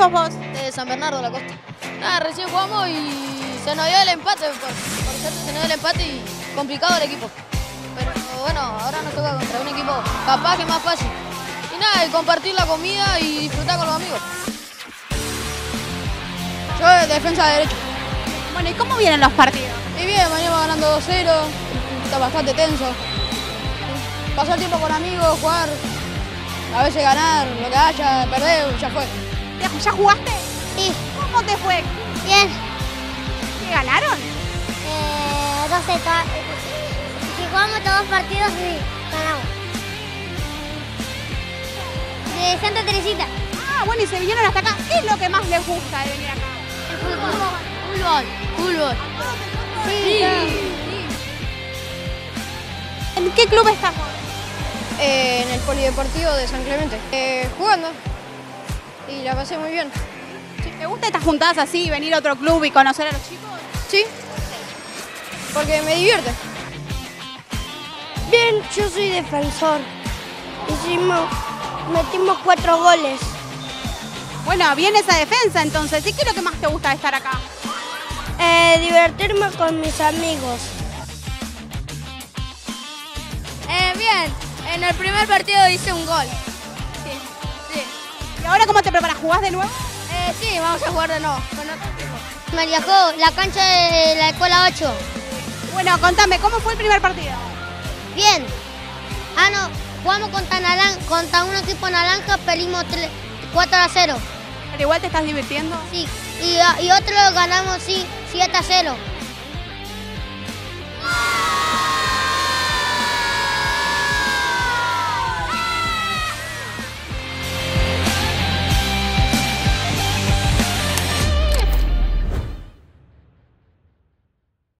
sos vos? De San Bernardo de la Costa. Nada, recién jugamos y se nos dio el empate, por, por suerte se nos dio el empate y complicado el equipo. Pero bueno, ahora nos toca contra un equipo capaz que más fácil. Y nada, y compartir la comida y disfrutar con los amigos. Yo de defensa de derecho. Bueno, ¿y cómo vienen los partidos? Y bien, venimos ganando 2-0, está bastante tenso. Pasar tiempo con amigos, jugar, a veces ganar, lo que haya, perder, ya fue. ¿Ya- ¿Ya jugaste? Sí, ¿Cómo te fue? bien. ¿Qué ganaron? Eh, 12 ta- Si jugamos todos partidos, sí, ganamos. De Santa Teresita. Ah, bueno, y se vinieron hasta acá. ¿Qué es lo que más les gusta de venir acá? El fútbol. Fútbol, fútbol. Sí, ¿En qué club estás? Eh, en el Polideportivo de San Clemente. Eh, jugando. Y la pasé muy bien. ¿Te gusta estas juntadas así, venir a otro club y conocer a los chicos? Sí. Porque me divierte. Bien, yo soy defensor. Hicimos, metimos cuatro goles. Bueno, viene esa defensa entonces. ¿Y qué es lo que más te gusta de estar acá? Eh, divertirme con mis amigos. Eh, bien. En el primer partido hice un gol. ¿Y ahora cómo te preparas? ¿Jugás de nuevo? Eh, sí, vamos a jugar de nuevo. con otro equipo. Mariajó, la cancha de la escuela 8. Bueno, contame, ¿cómo fue el primer partido? Bien. Ah, no. Jugamos contra, naran contra un equipo naranja, perdimos 4 a 0. Pero igual te estás divirtiendo. Sí. Y, y otro ganamos sí, 7 a 0.